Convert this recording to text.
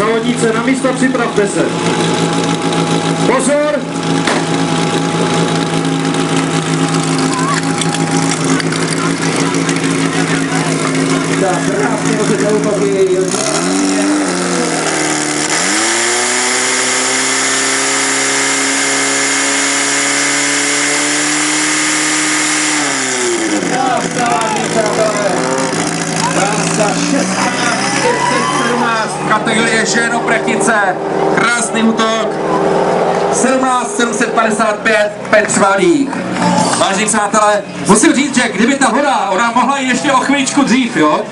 Závodníci na místo, připravte se. Pozor! Tak, krásně útoky. Trasa 16, 517, kategorie ženo prechnice, krásný útok, 17 755 Petr Valík. Vážení přátelé, musím říct, že kdyby ta voda, ona mohla ještě o chvíličku dřív, jo?